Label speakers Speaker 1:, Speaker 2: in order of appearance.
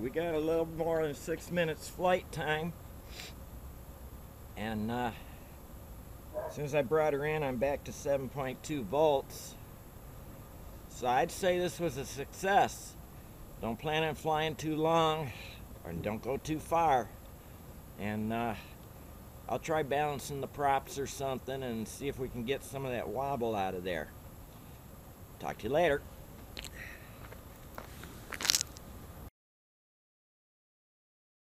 Speaker 1: We got a little more than six minutes flight time. And uh, as soon as I brought her in, I'm back to 7.2 volts. So I'd say this was a success. Don't plan on flying too long, or don't go too far. And uh, I'll try balancing the props or something and see if we can get some of that wobble out of there. Talk to you later.